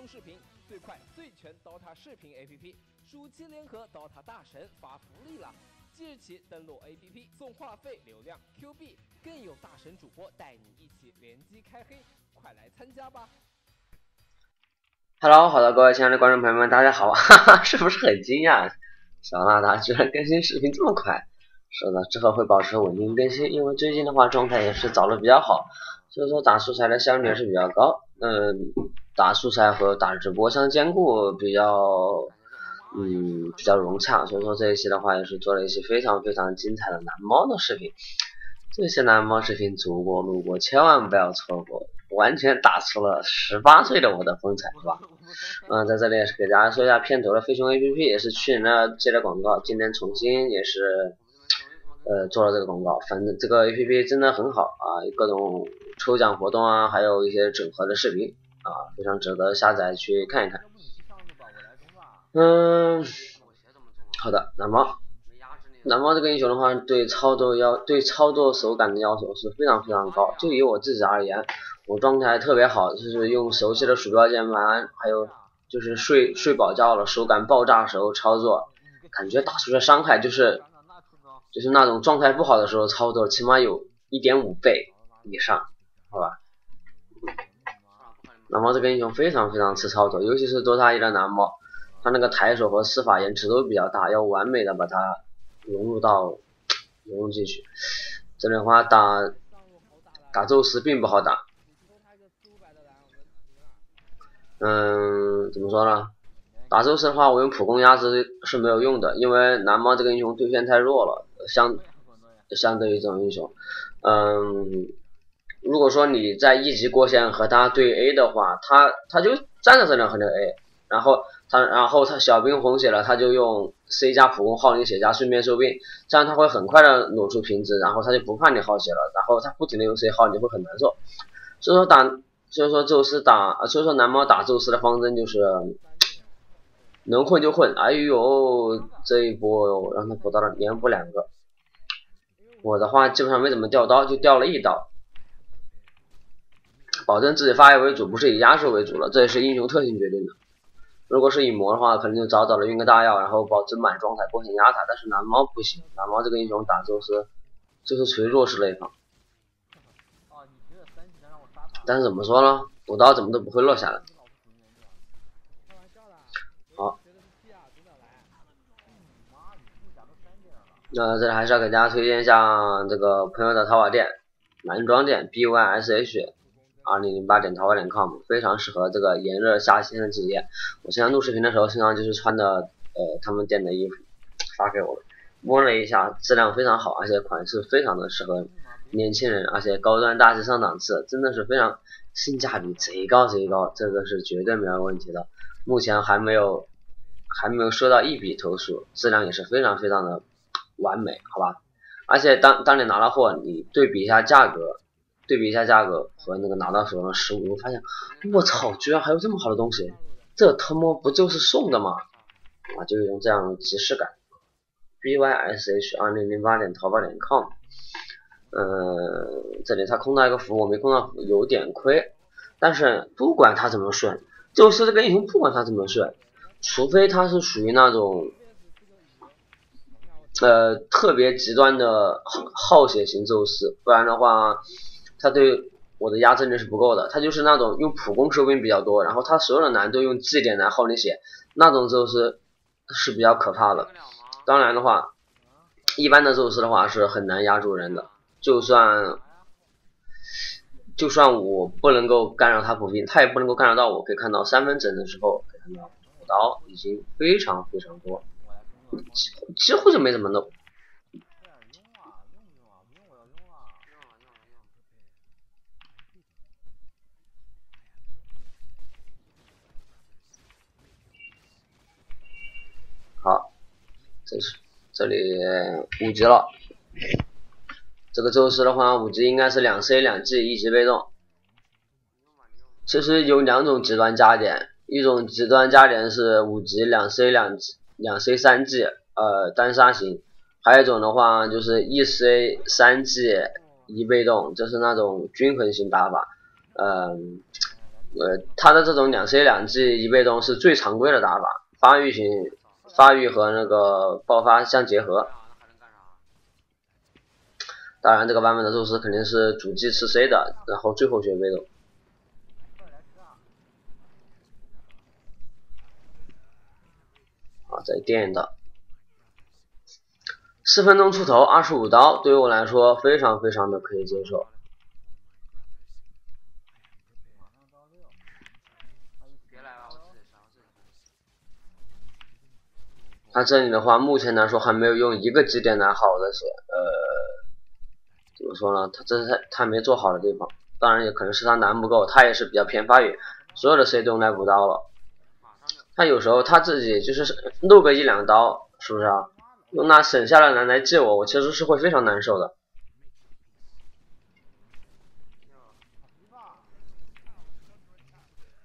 雄视频最快最全 DOTA 视频 APP，暑期联合 DOTA 大神发福利了！即日起登录 APP 送话费、流量、Q 币，更有大神主播带你一起联机开黑，快来参加吧！Hello，好的，各位亲爱的观众朋友们，大家好，哈哈，是不是很惊讶？小娜娜居然更新视频这么快？是的，之后会保持稳定更新，因为最近的话状态也是找的比较好，所以说打素材的效率是比较高。嗯，打素材和打直播相兼顾，比较。嗯，比较融洽，所以说这一期的话也是做了一些非常非常精彩的蓝猫的视频。这些蓝猫视频走过路过，千万不要错过，完全打出了十八岁的我的风采，是吧？嗯，在这里也是给大家说一下片头的飞熊 APP，也是去年的接的广告，今年重新也是呃做了这个广告。反正这个 APP 真的很好啊，各种抽奖活动啊，还有一些整合的视频啊，非常值得下载去看一看。嗯，好的，蓝猫，蓝猫这个英雄的话，对操作要对操作手感的要求是非常非常高。就以我自己而言，我状态特别好，就是用熟悉的鼠标键盘，还有就是睡睡饱觉了，手感爆炸时候操作，感觉打出的伤害就是就是那种状态不好的时候操作，起码有一点五倍以上，好吧？蓝猫这个英雄非常非常吃操作，尤其是多杀一的蓝猫。他那个抬手和施法延迟都比较大，要完美的把它融入到融入进去。这里的话打打宙斯并不好打。嗯，怎么说呢？打宙斯的话，我用普攻压制是没有用的，因为蓝猫这个英雄对线太弱了，相相对于这种英雄，嗯，如果说你在一级过线和他对 A 的话，他他就站在这里和你 A，然后。他然后他小兵红血了，他就用 C 加普攻耗你血加顺便收兵，这样他会很快的裸出瓶子，然后他就不怕你耗血了，然后他不停的用 C 耗你会很难受，所以说打所以说宙斯打所以说蓝猫打宙斯的方针就是能混就混，哎呦这一波让他补到了连补两个，我的话基本上没怎么掉刀，就掉了一刀，保证自己发育为主，不是以压制为主了，这也是英雄特性决定的。如果是以魔的话，可能就早早的运个大药，然后保持满状态过线压塔。但是蓝猫不行，蓝猫这个英雄打宙斯就是属于弱势那一方。但是怎么说呢？补刀怎么都不会落下来。好，那这里还是要给大家推荐一下这个朋友的淘宝店，男装店 B Y S H。二零零八点淘宝点 com 非常适合这个炎热夏天的季节。我现在录视频的时候，经常就是穿的呃他们店的衣服发给我，摸了一下，质量非常好，而且款式非常的适合年轻人，而且高端大气上档次，真的是非常性价比贼高贼高，这个是绝对没有问题的。目前还没有还没有收到一笔投诉，质量也是非常非常的完美，好吧？而且当当你拿到货，你对比一下价格。对比一下价格和那个拿到手上的实物，你会发现，我操，居然还有这么好的东西，这他妈不就是送的吗？啊，就有种这样即视感。b y s h 二零零八点淘宝点 com，嗯，这里他空到一个符，我没空到，有点亏。但是不管他怎么顺，就是这个英雄不管他怎么顺，除非他是属于那种，呃，特别极端的耗血型宙斯，不然的话。他对我的压制力是不够的，他就是那种用普攻收兵比较多，然后他所有的难都用祭点来耗你血，那种宙斯是比较可怕的。当然的话，一般的宙斯的话是很难压住人的，就算就算我不能够干扰他补兵，他也不能够干扰到我。可以看到三分整的时候，可以看到补刀已经非常非常多，几乎几乎就没怎么弄。好，这是这里五级了。这个宙斯的话，五级应该是两 C 两 G 一级被动。其实有两种极端加点，一种极端加点是五级两 C 两 G 两 C 三 G，呃单杀型；还有一种的话就是一 C 三 G 一被动，就是那种均衡型打法。嗯，呃，他的这种两 C 两 G 一被动是最常规的打法，发育型发育和那个爆发相结合。当然，这个版本的宙斯肯定是主 G 吃 C 的，然后最后学被动。啊，再垫一刀，四分钟出头，二十五刀，对于我来说非常非常的可以接受。他这里的话，目前来说还没有用一个基点来好的写，呃。怎么说呢？他这是他他没做好的地方，当然也可能是他难不够，他也是比较偏发育，所有的 C 都用来补刀了。他有时候他自己就是漏个一两刀，是不是啊？用那省下的蓝来借我，我其实是会非常难受的。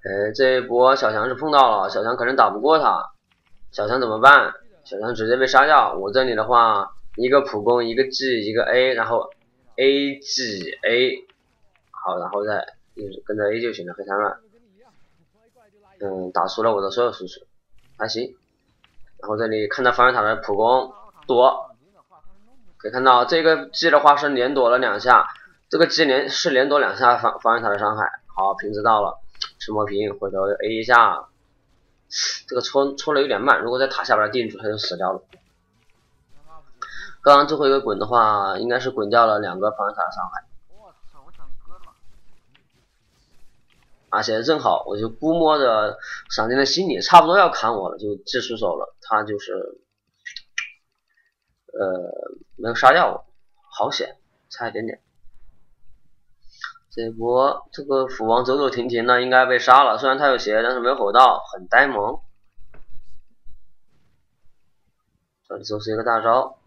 哎，这一波小强是碰到了，小强可能打不过他，小强怎么办？小强直接被杀掉。我这里的话，一个普攻，一个 G，一个 A，然后。A G A，好，然后再跟着 A 就行了，黑三乱，嗯，打出了我的所有输出，还行。然后这里看到防御塔的普攻躲，可以看到这个 G 的话是连躲了两下，这个 G 连是连躲两下防防御塔的伤害。好，平直到了，吃魔瓶，回头 A 一下，这个戳戳的有点慢，如果在塔下边定住，他就死掉了。刚刚最后一个滚的话，应该是滚掉了两个防御塔的伤害。而且正好，我就估摸着闪电的心理差不多要砍我了，就掷出手了。他就是，呃，没有杀掉我，好险，差一点点。这波这个斧王走走停停的，应该被杀了。虽然他有鞋，但是没有吼到，很呆萌。这里就是一个大招。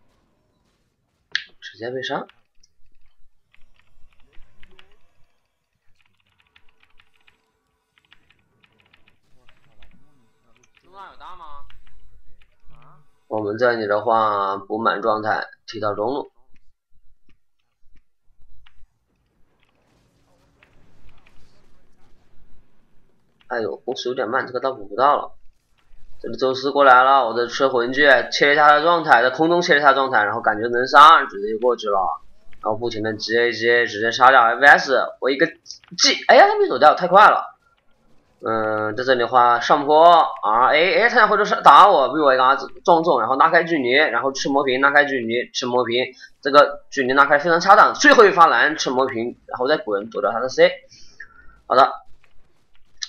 直接被杀。我们这里的话，补满状态，提到中路。哎呦，攻速有点慢，这个刀补不到了。这个宙斯过来了，我的吃魂锯，切一下他的状态，在空中切了一下状态，然后感觉能杀，直接就过去了，然后不停的接接，直接杀掉 FS，我一个 G，哎呀，他没走掉，太快了。嗯，在这里的话，上坡啊，哎哎，他想回头是打我，被我一个撞中，然后拉开距离，然后吃魔瓶，拉开距离，吃魔瓶，这个距离拉开非常恰当，最后一发蓝吃魔瓶，然后再滚躲掉他的 C，好的。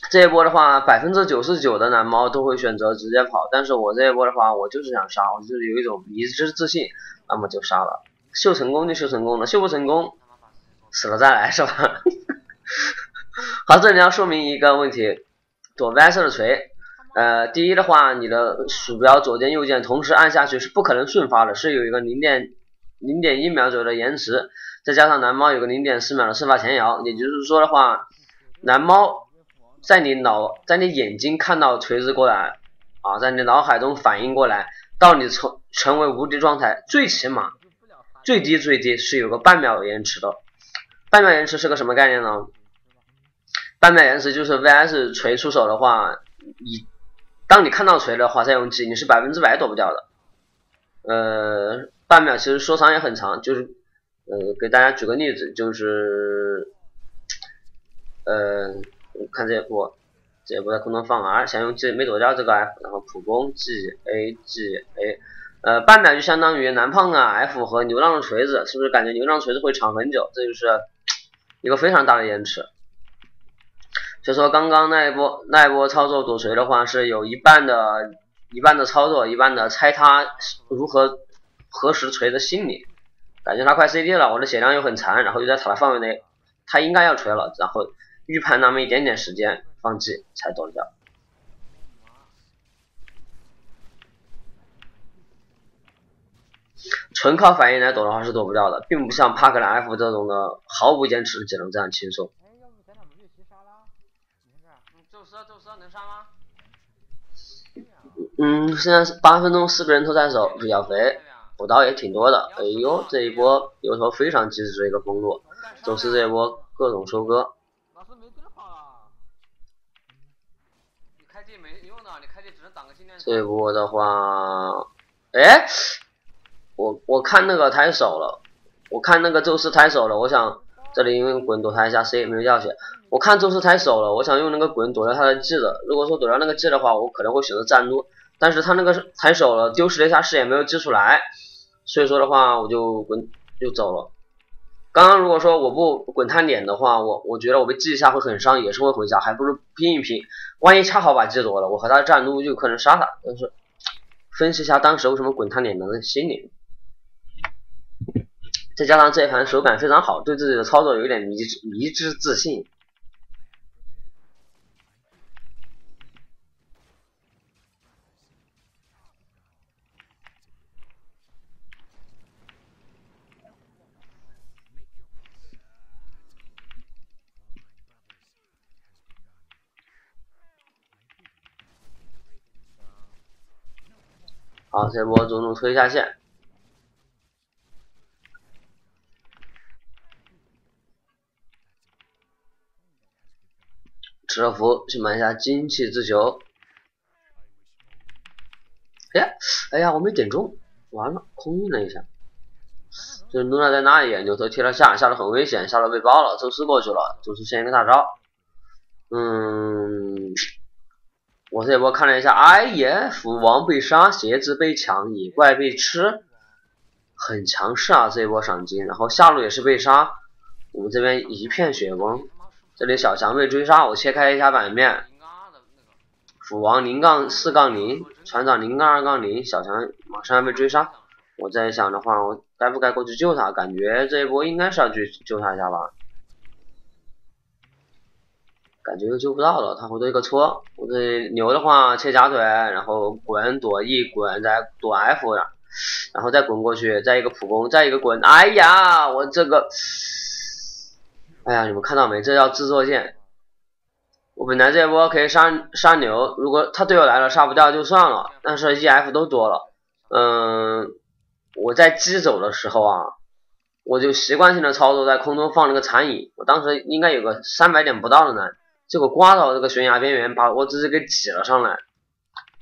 这一波的话，百分之九十九的蓝猫都会选择直接跑，但是我这一波的话，我就是想杀，我就是有一种迷之自信，那么就杀了，秀成功就秀成功了，秀不成功，死了再来是吧？好，这里要说明一个问题，躲 V 色的锤，呃，第一的话，你的鼠标左键右键同时按下去是不可能瞬发的，是有一个零点零点一秒左右的延迟，再加上蓝猫有个零点四秒的身法前摇，也就是说的话，蓝猫。在你脑，在你眼睛看到锤子过来，啊，在你脑海中反应过来，到你成成为无敌状态，最起码最低最低是有个半秒延迟的。半秒延迟是个什么概念呢？半秒延迟就是 VS 锤出手的话，你当你看到锤的话再用 G，你是百分之百躲不掉的。呃，半秒其实说长也很长，就是呃，给大家举个例子，就是呃。看这一波，这一波在空中放 R，想用 G 没躲掉这个 F，然后普攻 G A G A，呃，半秒就相当于蓝胖啊 F 和流浪的锤子，是不是感觉流浪锤子会长很久？这就是一个非常大的延迟。就说刚刚那一波那一波操作躲锤的话，是有一半的一半的操作，一半的猜他如何何时锤的心理，感觉他快 CD 了，我的血量又很残，然后又在塔的范围内，他应该要锤了，然后。预判那么一点点时间，放弃才躲掉。纯靠反应来躲的话是躲不掉的，并不像帕克兰 F 这种的毫无延迟技能这样轻松。嗯，现在是八分钟，四个人头在手，比较肥，补刀也挺多的。哎呦，这一波牛头非常及时的一个封路，宙斯这一波各种收割。这波的话，哎，我我看那个抬手了，我看那个宙斯抬手了，我想这里因为滚躲他一下，谁也没有掉血。我看宙斯抬手了，我想用那个滚躲掉他的技的。如果说躲掉那个技的话，我可能会选择站撸，但是他那个抬手了，丢失了一下视野，没有击出来，所以说的话，我就滚就走了。刚刚如果说我不滚探脸的话，我我觉得我被击一下会很伤，也是会回家，还不如拼一拼。万一恰好把击夺了，我和他站撸就可能杀他。但是分析一下当时为什么滚探点的心理，再加上这一盘手感非常好，对自己的操作有点迷之迷之自信。好，这波主动推下线，吃了符去买一下精气之球。哎呀，哎呀，我没点中，完了，空运了一下。这露娜在那里？牛头贴了下，下路很危险，下路被包了。宙斯过去了，宙斯先一个大招。嗯。我这波看了一下，哎耶，斧王被杀，鞋子被抢，野怪被吃，很强势啊！这一波赏金，然后下路也是被杀，我们这边一片血光。这里小强被追杀，我切开一下版面，斧王零杠四杠零，船长零杠二杠零，小强马上要被追杀。我在想的话，我该不该过去救他？感觉这一波应该是要去救他一下吧。感觉又救不到了，他回头一个搓，我这牛的话切假腿，然后滚躲 E 滚，再躲 F，然后再滚过去，再一个普攻，再一个滚，哎呀，我这个，哎呀，你们看到没？这叫制作键。我本来这波可以杀杀牛，如果他队友来了杀不掉就算了，但是 E F 都多了，嗯，我在击走的时候啊，我就习惯性的操作在空中放了个残影，我当时应该有个三百点不到的呢。结果刮到这个悬崖边缘，把我自己给挤了上来。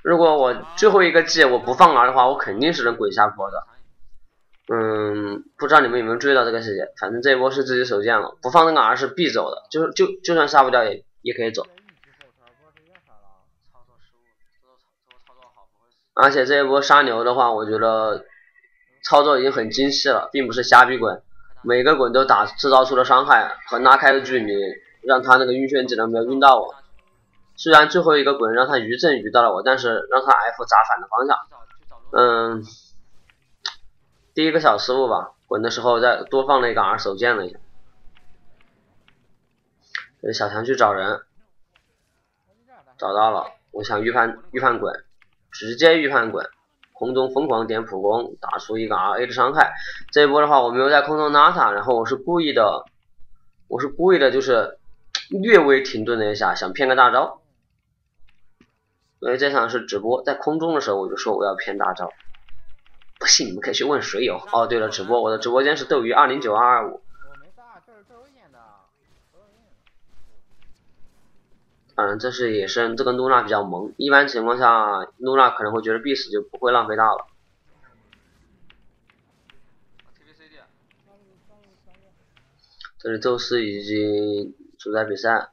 如果我最后一个技我不放 R 的话，我肯定是能滚下坡的。嗯，不知道你们有没有注意到这个细节？反正这一波是自己手贱了，不放那个 R 是必走的，就是就就算杀不掉也也可以走。而且这一波杀牛的话，我觉得操作已经很精细了，并不是瞎逼滚，每个滚都打制造出了伤害和拉开的距离。让他那个晕眩技能没有晕到我，虽然最后一个滚让他余震余到了我，但是让他 F 砸反了方向。嗯，第一个小失误吧，滚的时候再多放了一个 R 手贱了一下。给小强去找人，找到了，我想预判预判滚，直接预判滚，空中疯狂点普攻，打出一个 R A 的伤害。这一波的话我没有在空中拉他，然后我是故意的，我是故意的，就是。略微停顿了一下，想骗个大招。因为这场是直播，在空中的时候我就说我要骗大招。不信你们可以去问水友。哦，对了，直播我的直播间是斗鱼二零九二二五。嗯，这是野生，这个露娜比较萌。一般情况下，露娜可能会觉得必死，就不会浪费大了。这里宙斯已经。主宰比赛，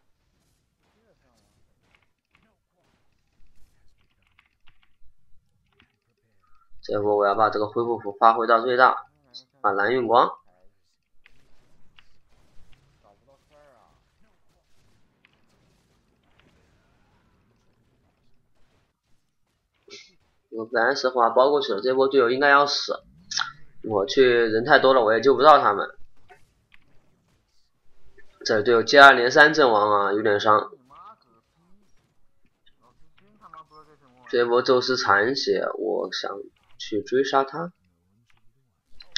这波我要把这个恢复符发挥到最大，把蓝用光。我本来是话包过去了，这波队友应该要死，我去人太多了，我也救不到他们。这队友接二连三阵亡啊，有点伤。这波宙斯残血，我想去追杀他。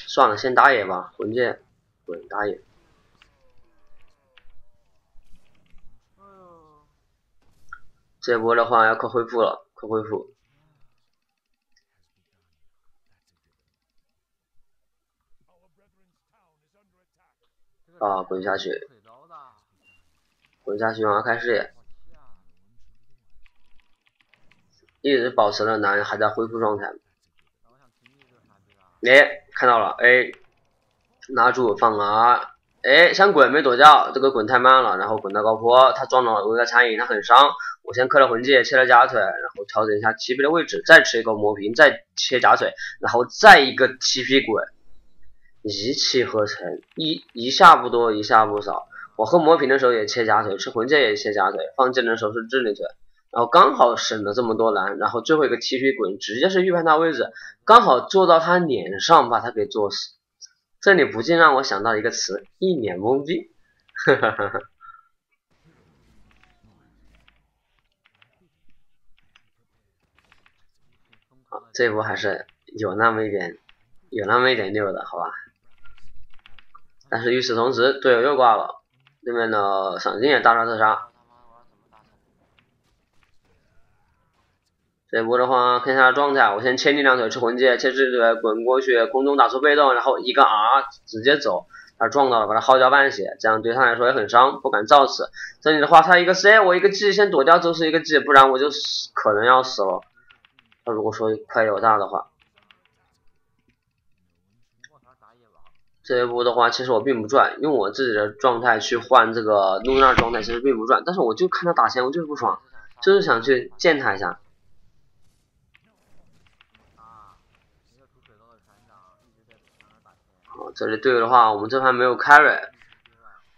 算了，先打野吧，魂剑滚打野。这波的话要快恢复了，快恢复。啊，滚下去。滚下去，马上开视野。一直保持了蓝，还在恢复状态。哎，看到了，哎，拿住放 R，哎，想滚没躲掉，这个滚太慢了，然后滚到高坡，他撞到我一个残影，他很伤。我先磕了魂戒，切了假腿，然后调整一下骑兵的位置，再吃一个魔瓶，再切假腿，然后再一个 TP 滚，一气呵成，一一下不多，一下不少。我喝魔瓶的时候也切假腿，吃魂剑也切假腿，放技能的时候是智力腿，然后刚好省了这么多蓝，然后最后一个 TP 滚，直接是预判他位置，刚好坐到他脸上，把他给坐死。这里不禁让我想到一个词，一脸懵逼，哈哈哈。这波还是有那么一点，有那么一点溜的，好吧？但是与此同时，队友又挂了，对面的赏金也大杀特杀。这波的话，看一下状态，我先切力量腿吃魂技，切智力腿滚过去，空中打出被动，然后一个 R 直接走，他撞到了，把他耗掉半血，这样对他来说也很伤，不敢造次。这里的话，他一个 C，我一个 G 先躲掉，就是一个 G，不然我就可能要死了。他如果说快有大的话，这一波的话，其实我并不赚，用我自己的状态去换这个露娜状态，其实并不赚。但是我就看他打钱，我就是不爽，就是想去见他一下。这里队友的话，我们这盘没有 carry，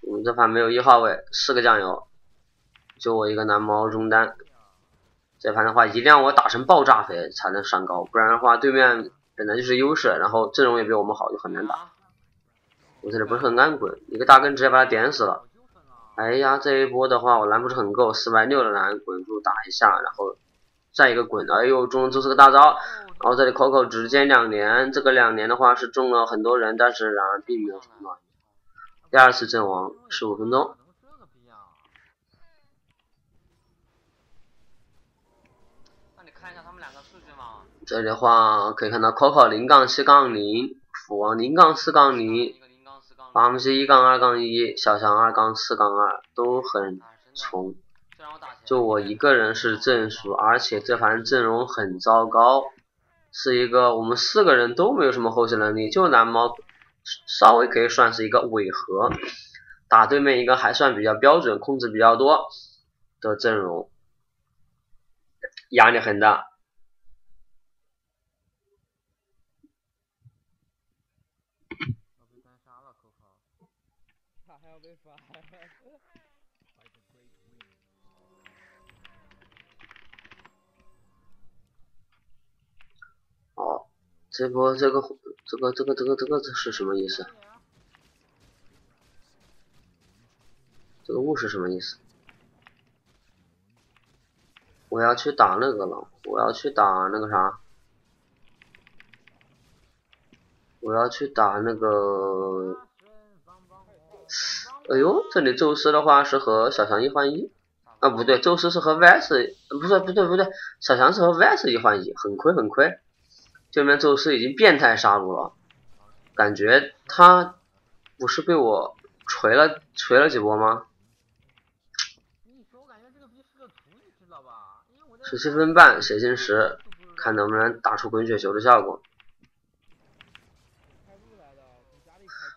我们这盘没有一号位，四个酱油，就我一个蓝猫中单。这盘的话，一定要我打成爆炸肥才能上高，不然的话，对面本来就是优势，然后阵容也比我们好，就很难打。我这里不是很敢滚，一个大根直接把他点死了。哎呀，这一波的话，我蓝不是很够，四百六的蓝滚住打一下，然后再一个滚，哎呦，中了这是个大招。然后这里 Coco 直接两连，这个两连的话是中了很多人，但是然而并没有什么。第二次阵亡，十五分钟。这里的话可以看到，Coco 零杠七杠零，斧王零杠四杠零，巴姆西一杠二杠一，小强二杠四杠二，都很穷。就我一个人是正数，而且这盘阵容很糟糕，是一个我们四个人都没有什么后期能力，就蓝猫稍微可以算是一个尾合，打对面一个还算比较标准、控制比较多的阵容，压力很大。这波这个这个这个这个这个这是什么意思？这个雾是什么意思？我要去打那个了，我要去打那个啥？我要去打那个。哎呦，这里宙斯的话是和小强一换一，啊不对，宙斯是和 VS，不是不对不对，小强是和 VS 一换一，很亏很亏。对面宙斯已经变态杀戮了，感觉他不是被我锤了锤了几波吗？十七分半血晶石，看能不能打出滚雪球的效果。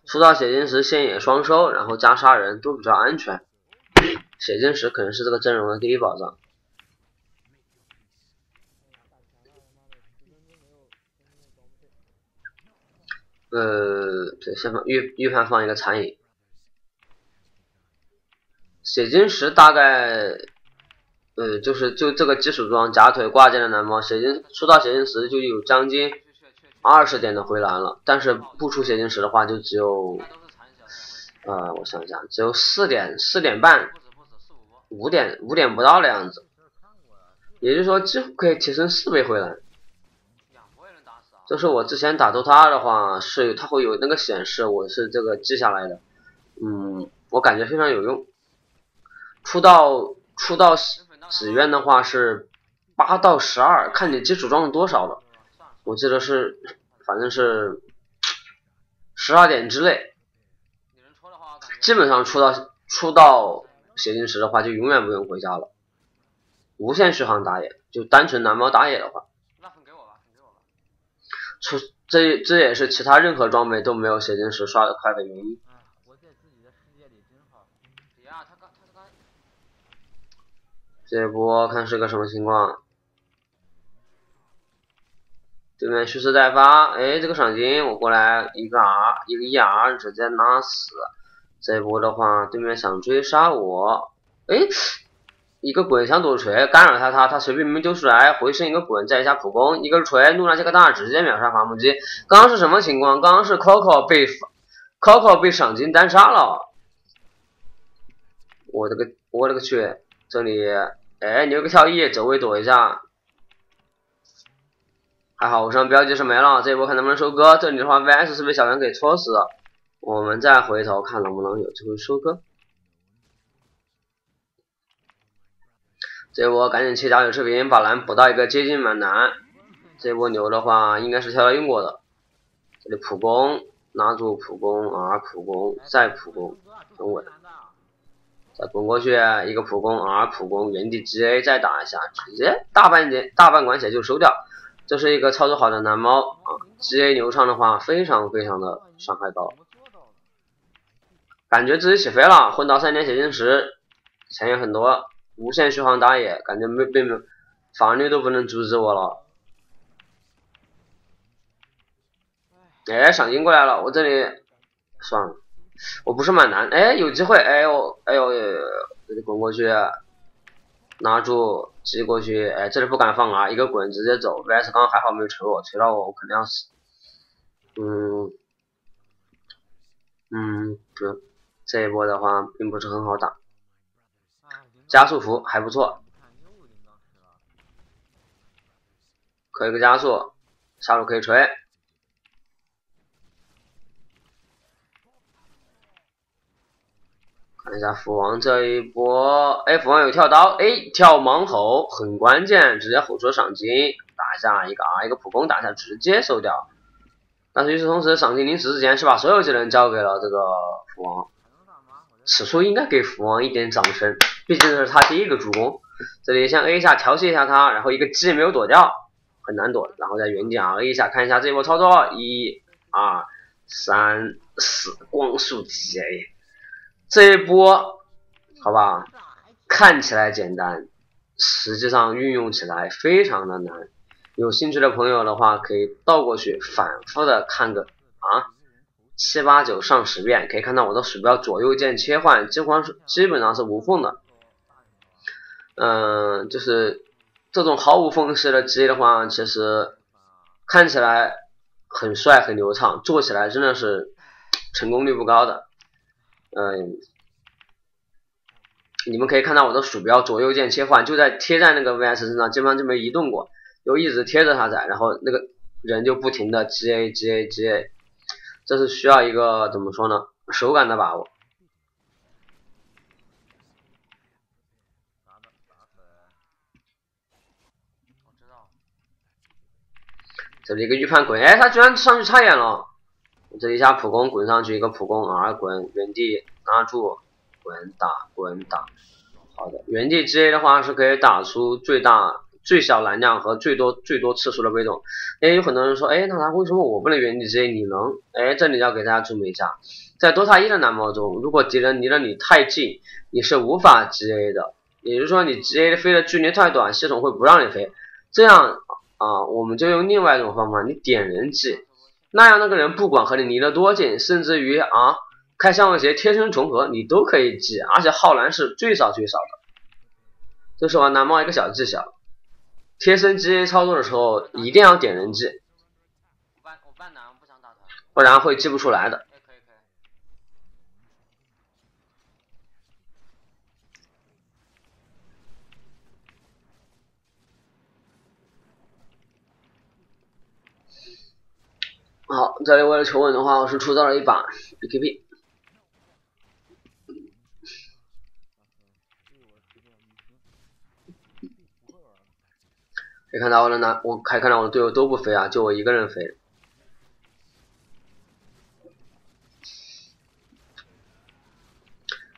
出到血晶石，先野双收，然后加杀人都比较安全。血晶石可能是这个阵容的第一保障。呃，对，先放预预判放一个残影。血晶石大概，呃，就是就这个基础装假腿挂件的蓝猫，血晶出到血晶石就有将近。二十点的回蓝了，但是不出血晶石的话，就只有，呃，我想想，只有四点四点半，五点五点不到的样子，也就是说几乎可以提升四倍回蓝。就是我之前打 DOTA 二的话，是它会有那个显示，我是这个记下来的，嗯，我感觉非常有用。出到出到紫苑的话是八到十二，看你基础装的多少了。我记得是，反正是十二点之内，基本上出到出到血晶石的话，就永远不用回家了。无限续航打野，就单纯蓝猫打野的话，那分给我吧，分给我吧。出这这也是其他任何装备都没有血晶石刷的快的原因。这波看是个什么情况？对面蓄势待发，哎，这个赏金我过来一个 R 一个 ER 直接拉死。这一波的话，对面想追杀我，哎，一个滚想躲锤干扰他，他他随便明明丢出来，回身一个滚，再一下普攻，一个锤，怒拉这个大直接秒杀伐木机。刚刚是什么情况？刚刚是 Coco 被 Coco 被赏金单杀了。我的个我勒个去！这里，哎，你有个跳 E，走位躲一下。还好我身上标记是没了，这一波看能不能收割。这里的话，VS 是被小袁给戳死了。我们再回头看能不能有机会收割。这波赶紧切加油视频，把蓝补到一个接近满蓝。这波牛的话，应该是跳到用过的。这里普攻，拿住普攻啊，普攻再普攻，很稳。再滚过去一个普攻啊，普攻原地 GA 再打一下，直接大半点大半管血就收掉。这是一个操作好的蓝猫啊，GA 流畅的话，非常非常的伤害高，感觉自己起飞了，混到三点血晶石，钱也很多，无限续航打野，感觉没被法律都不能阻止我了。哎，赏金过来了，我这里算了，我不是满蓝，哎，有机会，哎呦，哎呦，这里滚过去。拿住，击过去，哎，这里不敢放啊，一个滚直接走。VS 刚刚还好没有锤我，锤到我我肯定要死。嗯，嗯，不，这一波的话并不是很好打。加速符还不错，可以个加速，下路可以锤。看一下斧王这一波，哎，斧王有跳刀，哎，跳盲吼很关键，直接吼出赏金，打下一个 R 一个普攻打下直接收掉。但是与此同时，赏金临死之前是把所有技能交给了这个斧王，此处应该给斧王一点掌声，毕竟这是他第一个助攻。这里先 A 一下调戏一下他，然后一个 G 没有躲掉，很难躲，然后在原地 R 一下，看一下这一波操作，一、二、三、四，光速 GA。这一波，好吧，看起来简单，实际上运用起来非常的难。有兴趣的朋友的话，可以倒过去反复的看个啊七八九上十遍，可以看到我的鼠标左右键切换，几乎基本上是无缝的。嗯，就是这种毫无缝隙的机的话，其实看起来很帅很流畅，做起来真的是成功率不高的。嗯，你们可以看到我的鼠标左右键切换，就在贴在那个 VS 身上，基本上就没移动过，就一直贴着它在，然后那个人就不停的 GA GA GA，这是需要一个怎么说呢？手感的把握。这里一个预判滚，哎，他居然上去插眼了。这一下普攻滚上去一个普攻 R 滚原地拉住滚打滚打，好的原地 GA 的话是可以打出最大最小蓝量和最多最多次数的被动。哎，有很多人说，哎，那他为什么我不能原地 GA 你能？哎，这里要给大家注意一下，在 DOTA 一的蓝猫中，如果敌人离了你太近，你是无法 GA 的，也就是说你 GA 飞的距离太短，系统会不让你飞。这样啊，我们就用另外一种方法，你点人技。那样那个人不管和你离得多近，甚至于啊开相位鞋贴身重合，你都可以记，而且耗蓝是最少最少的。这是玩蓝猫一个小技巧，贴身 GA 操作的时候一定要点人机，不然会记不出来的。好，这里为了求稳的话，我是出到了一把 BKB。可以看到我的男，我可以看到我的队友都不飞啊，就我一个人飞。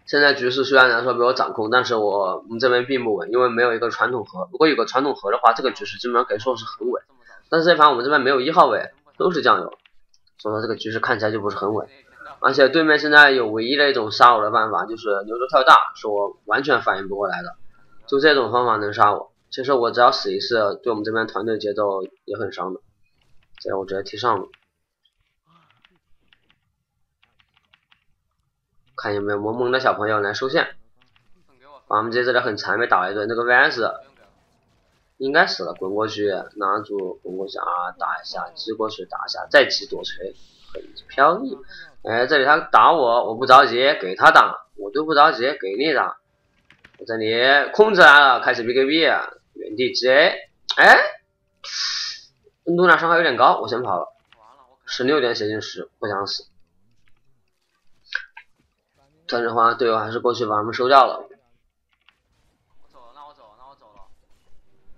现在局势虽然来说被我掌控，但是我我们这边并不稳，因为没有一个传统核。如果有个传统核的话，这个局势基本上可以说是很稳。但是这盘我们这边没有一号位，都是酱油，所以说这个局势看起来就不是很稳。而且对面现在有唯一的一种杀我的办法，就是牛头跳大，是我完全反应不过来的。就这种方法能杀我，其实我只要死一次，对我们这边团队节奏也很伤的。这我直接踢上了，看有没有萌萌的小朋友来收线。把我们这这里很残，被打了一顿。这个 VS 应该死了，滚过去拿住，滚过去啊，打一下，击过去打一下，再击躲锤，很飘逸。哎，这里他打我，我不着急，给他打，我都不着急，给你打。我这里控制来了，开始 BKB，原地 GA，哎，露娜伤害有点高，我先跑了，十六点血晶石，不想死。这样的话，队友还是过去把他们收掉了。我走了，那我走了，那我走了。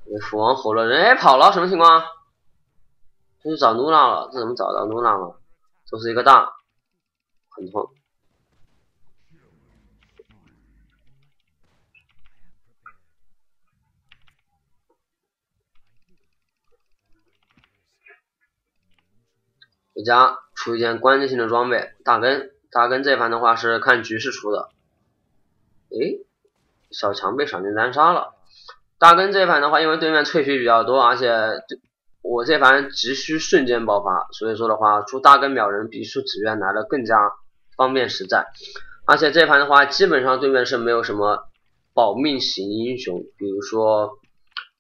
那斧王吼了人，哎，跑了，什么情况？他去找露娜了，这怎么找到露娜了？这是一个大。很痛。回家出一件关键性的装备，大根。大根这盘的话是看局势出的。诶，小强被闪电单杀了。大根这盘的话，因为对面脆皮比较多，而且我这盘急需瞬间爆发，所以说的话，出大根秒人比出紫苑来的更加。方便实在，而且这盘的话，基本上对面是没有什么保命型英雄，比如说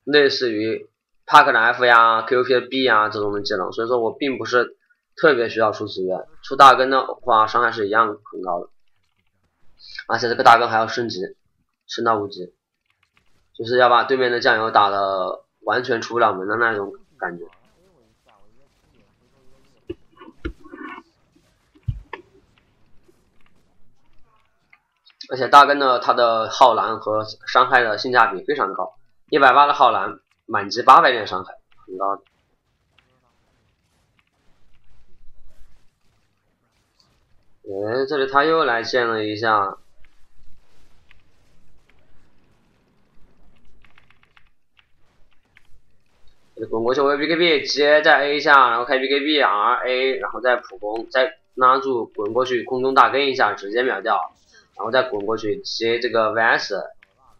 类似于帕克的 F 呀、QP 的 B 呀这种的技能，所以说我并不是特别需要出紫渊，出大根的话伤害是一样很高的，而且这个大根还要升级，升到五级，就是要把对面的酱油打的完全出不了门的那种感觉。而且大根呢，它的耗蓝和伤害的性价比非常高，一百八的耗蓝，满级八百点伤害，很高的。哎，这里他又来线了一下，滚过去我 BKB，接在 A 一下，然后开 BKB R A，然后再普攻，再拉住滚过去空中大跟一下，直接秒掉。然后再滚过去接这个 VS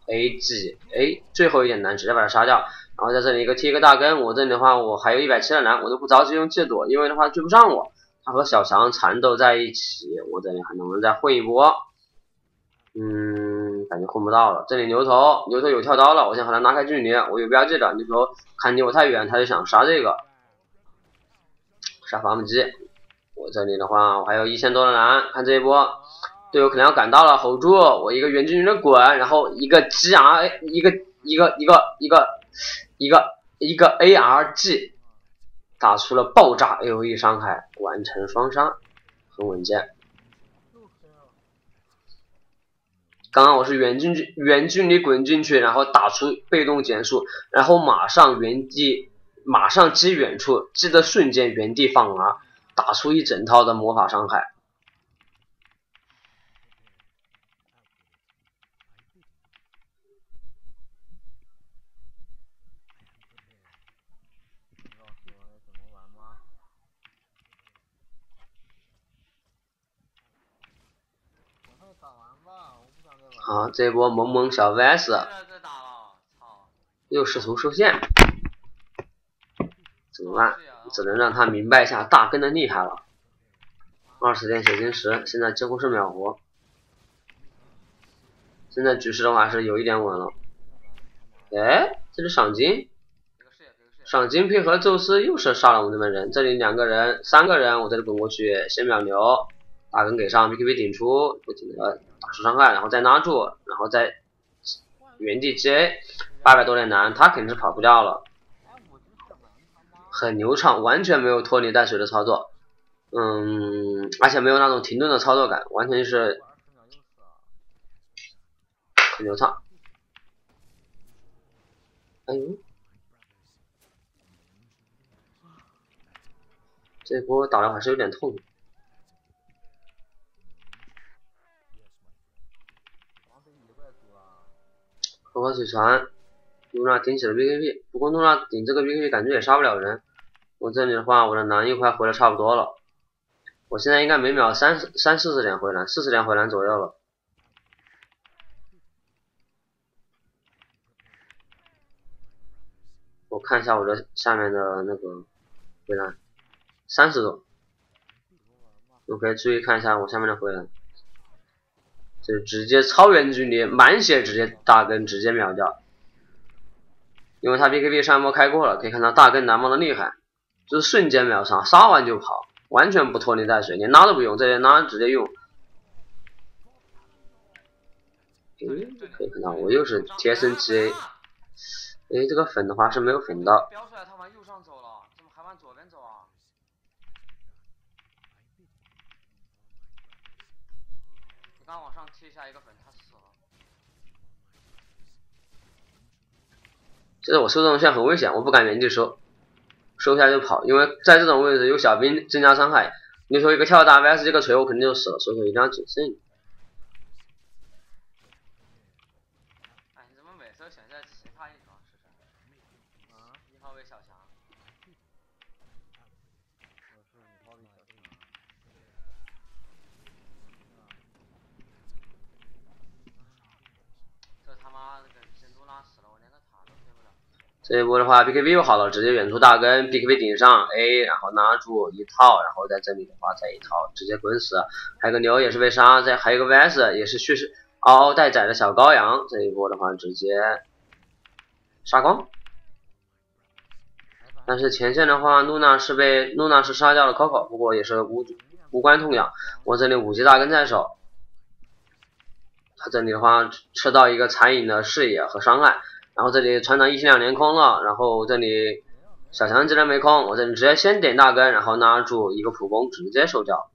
A G，哎，最后一点蓝直接把他杀掉。然后在这里一个贴一个大根，我这里的话我还有一百七的蓝，我都不着急用戒躲，因为的话追不上我。他和小强缠斗在一起，我这里还能不能再混一波？嗯，感觉混不到了。这里牛头，牛头有跳刀了，我先和他拉开距离。我有标记的，牛头看离我太远，他就想杀这个，杀伐木机。我这里的话我还有一千多的蓝，看这一波。队友可能要赶到了，hold 住我一个远距离的滚，然后一个 G R，一个一个一个一个一个一个 A R G，打出了爆炸 A O E 伤害，完成双杀，很稳健。刚刚我是远距离远距离滚进去，然后打出被动减速，然后马上原地马上击远处，击的瞬间原地放 R，打出一整套的魔法伤害。好，这波萌萌小 VS，又试图收线，怎么办？只能让他明白一下大根的厉害了。二十点血晶石，现在几乎是秒活。现在局势的话是有一点稳了。哎，这是赏金，赏金配合宙斯又是杀了我们这边人。这里两个人、三个人，我这里滚过去先秒牛，大根给上，BKB 顶出，不停的。出伤害，然后再拉住，然后再原地接八百多点蓝，他肯定是跑不掉了，很流畅，完全没有拖泥带水的操作，嗯，而且没有那种停顿的操作感，完全就是很流畅。哎呦，这波打的还是有点痛。我水船，露娜顶起了 BKB，不过露娜顶这个 BKB 感觉也杀不了人。我这里的话，我的蓝又快回的差不多了，我现在应该每秒三三四十点回蓝，四十点回蓝左右了。我看一下我的下面的那个回蓝，三十多。OK，注意看一下我下面的回蓝，就直接超远距离满血直接大根直接秒掉，因为他 BKB 上一波开过了，可以看到大根蓝猫的厉害，就是瞬间秒杀，杀完就跑，完全不拖泥带水，连拉都不用，这些拉直接用。嗯，可以看到我又是贴身 GA。哎，这个粉的话是没有粉到。标出来他往右上走了，怎么还往左边走啊？你刚往上贴下一个粉，他死了。现在我收这种线很危险，我不敢原地收，收下就跑，因为在这种位置有小兵增加伤害。你说一个跳大 vs 这个锤，我肯定就死了，所以说一定要谨慎。这一波的话，BKB 又好了，直接远处大根，BKB 顶上 A，然后拉住一套，然后在这里的话再一套，直接滚死。还有个牛也是被杀，这还有个 VS 也是蓄势嗷嗷待宰的小羔羊，这一波的话直接杀光。但是前线的话，露娜是被露娜是杀掉了 Coco，不过也是无无关痛痒。我这里五级大根在手，他这里的话吃到一个残影的视野和伤害。然后这里船长一心两连空了，然后这里小强技能没空，我这里直接先点大根，然后拉住一个普攻，直接收掉。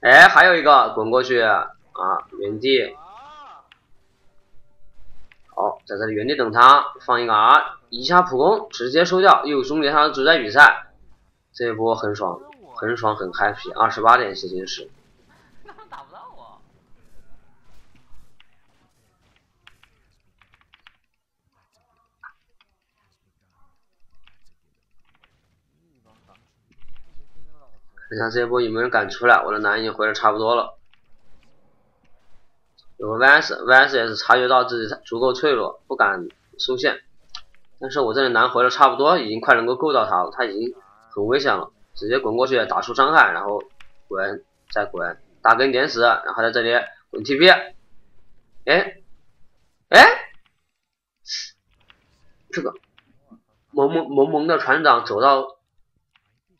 哎，还有一个滚过去啊，原地。好，在这里原地等他，放一个 R，一下普攻，直接收掉。又终结他的主宰比赛，这一波很爽，很爽，很 happy，二十八点血晶石。你看这一波有没有人敢出来？我的蓝已经回来差不多了。有个 VS，VS 也是察觉到自己足够脆弱，不敢收线。但是我这里蓝回了差不多，已经快能够够到他了。他已经很危险了，直接滚过去打出伤害，然后滚再滚，打根点死，然后在这里滚 TP。哎哎，这个萌萌萌萌的船长走到。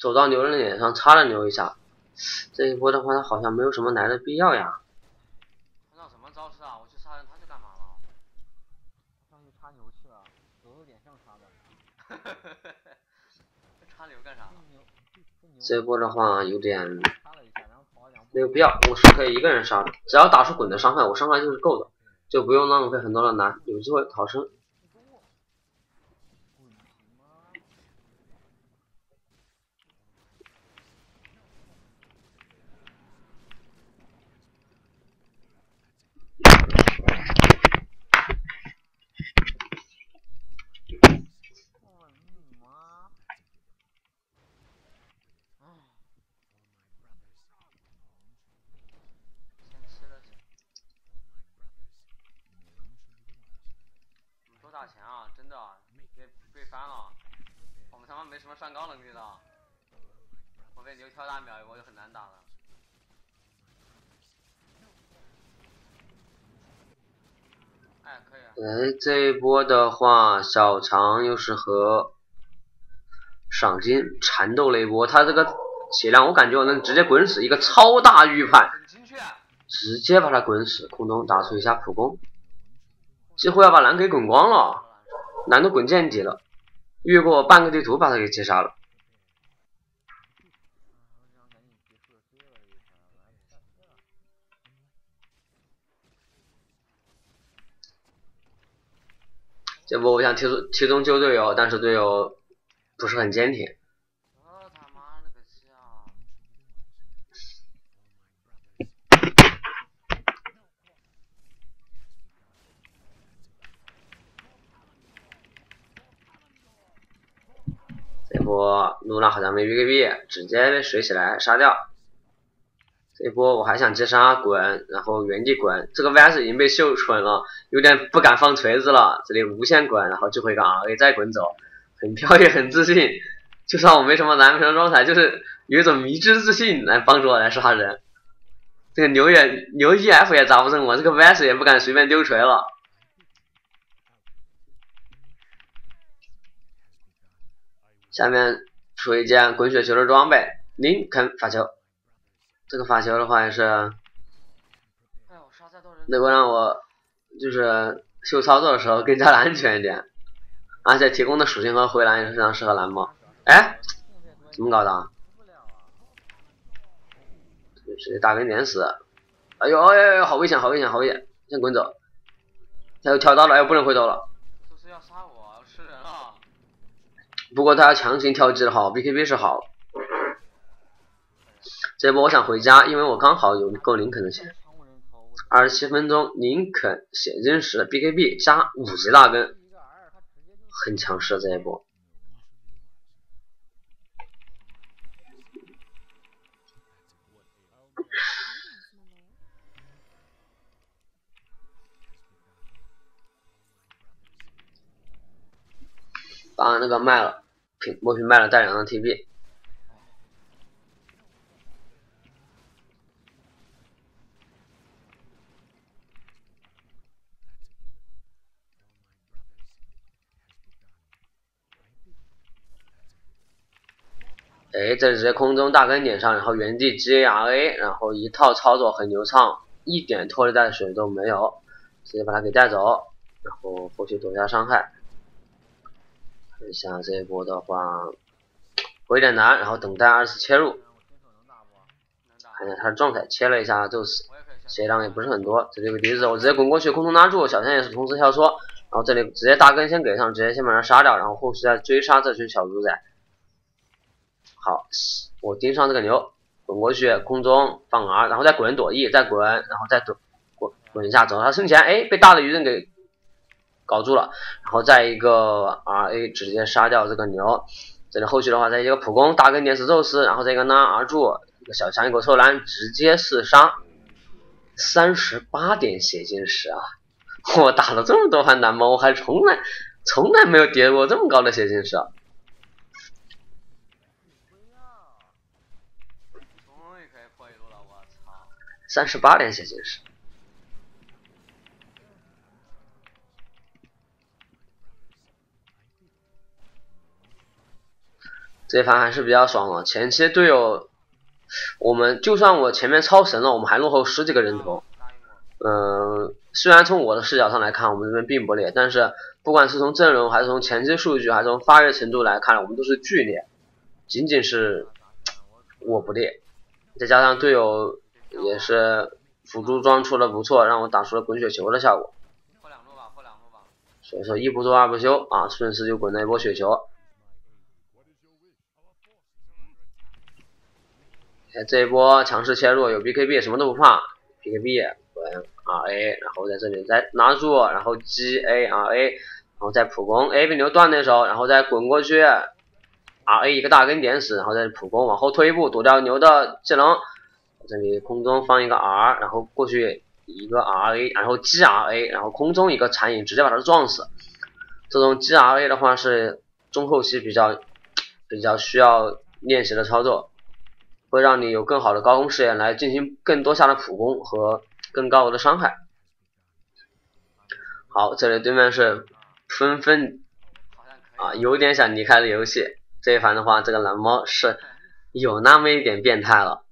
走到牛人的脸上擦了牛一下，这一波的话他好像没有什么来的必要呀。他什么招式啊？我去杀人他去干嘛了？上去擦牛去了，走到脸上擦的。擦牛干啥？这波的话有点没有必要，我是可以一个人杀的，只要打出滚的伤害，我伤害就是够的，就不用浪费很多的蓝，有机会逃生。大钱啊！真的，被被翻了。我们他妈没什么上高能力的，我被牛跳大秒，我就很难打了。哎，可以。哎，这一波的话，小强又是和赏金缠斗了一波，他这个血量我感觉我能直接滚死一个超大预判，直接把他滚死，空中打出一下普攻。几乎要把蓝给滚光了，蓝都滚见底了，越过半个地图把他给击杀了。这波，我想提出提中救队友，但是队友不是很坚挺。这波露娜好像没 BKB，直接被水起来杀掉。这波我还想接杀滚，然后原地滚。这个 VS 已经被秀蠢了，有点不敢放锤子了。这里无限滚，然后就会个 RA 再滚走，很飘逸，很自信。就算我没什么蓝没什么状态，就是有一种迷之自信来帮助我来杀人。这个牛也牛 EF 也砸不中我，这个 VS 也不敢随便丢锤了。下面出一件滚雪球的装备，林肯发球。这个发球的话也是，能够让我就是秀操作的时候更加的安全一点，而且提供的属性和回蓝也是非常适合蓝猫。哎，怎么搞的？直接大根点死！哎呦哎呦呦，好危险，好危险，好危险！先滚走！他又跳刀了，又不能回头了。就是要杀我，吃人了。不过他要强行跳机的好，BKB 是好。这波我想回家，因为我刚好有够林肯的钱。二十七分钟，林肯血晶石 BKB 加五级大根，很强势这一波。把那个卖了，平墨瓶卖了带两张 TB。哎，这直接空中大根点上，然后原地 G R A，然后一套操作很流畅，一点拖累带水都没有，直接把他给带走，然后后续躲一下伤害。看一下这一波的话，有点难，然后等待二次切入。看一下他的状态，切了一下就是，血量也不是很多。这里有个笛子，我直接滚过去，空中拉住，小天也是同时跳脱，然后这里直接大根先给上，直接先把他杀掉，然后后续再追杀这群小猪仔。好，我盯上这个牛，滚过去，空中放 R，然后再滚躲 E，再滚，然后再躲滚滚一下，走到他身前，哎，被大的鱼刃给搞住了，然后再一个 RA 直接杀掉这个牛。这里后续的话，再一个普攻大根点死宙斯，然后再一个拉 R 住，一个小强一口臭蓝，直接四杀，三十八点血晶石啊！我打了这么多盘蓝猫，我还从来从来没有叠过这么高的血晶石。三十八连血晶石，这盘还是比较爽的。前期队友，我们就算我前面超神了，我们还落后十几个人头。嗯，虽然从我的视角上来看，我们这边并不劣，但是不管是从阵容，还是从前期数据，还是从发育程度来看，我们都是巨劣。仅仅是我不劣，再加上队友。也是辅助装出的不错，让我打出了滚雪球的效果。破两路吧，破两路吧。所以说一不做二不休啊，顺势就滚了一波雪球。哎，这一波强势切入，有 BKB 什么都不怕，BKB 滚 RA，然后在这里再拿住，然后 GARA，然后再普攻，A 被牛断那手，然后再滚过去，RA 一个大跟点死，然后再普攻往后退一步躲掉牛的技能。这里空中放一个 R，然后过去一个 RA，然后 GRA，然后空中一个残影直接把它撞死。这种 GRA 的话是中后期比较比较需要练习的操作，会让你有更好的高空视野来进行更多下的普攻和更高额的伤害。好，这里对面是纷纷啊，有点想离开的游戏。这一盘的话，这个蓝猫是有那么一点变态了。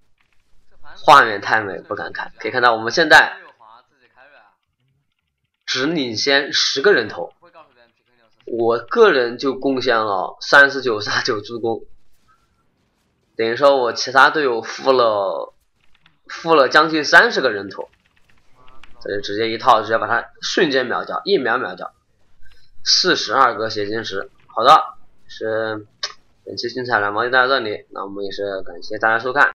画面太美，不敢看。可以看到我们现在只领先十个人头，我个人就贡献了三十九杀九助攻，等于说我其他队友负了负了将近三十个人头，这里直接一套，直接把他瞬间秒掉，一秒秒掉，四十二个血晶石。好的，是本期精彩蓝猫就到这里，那我们也是感谢大家收看。